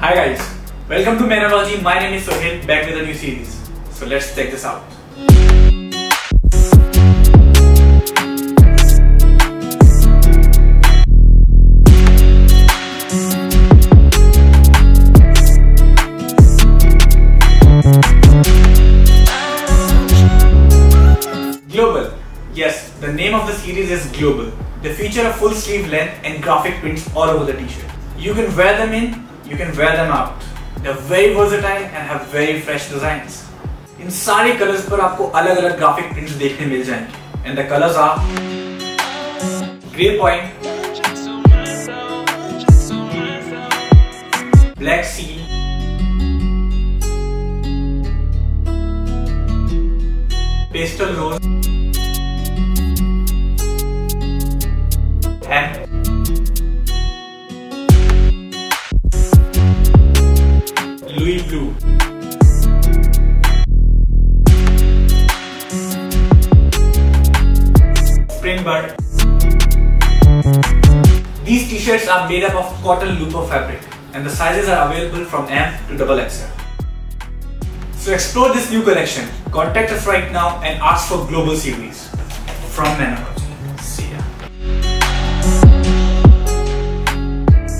Hi guys, welcome to Menology. My name is Sohail, back with a new series. So let's check this out. Global. Yes, the name of the series is Global. They feature a full sleeve length and graphic prints all over the t-shirt. You can wear them in, you can wear them out. They're very versatile and have very fresh designs. इन सारे colours पर आपको अलग अलग graphic prints देखने मिल जाएँगे and the colours are grey point black sea pastel rose Louis Blue. These t-shirts are made up of cotton looper fabric and the sizes are available from M to double XL. So explore this new collection. Contact us right now and ask for Global Series from Menology.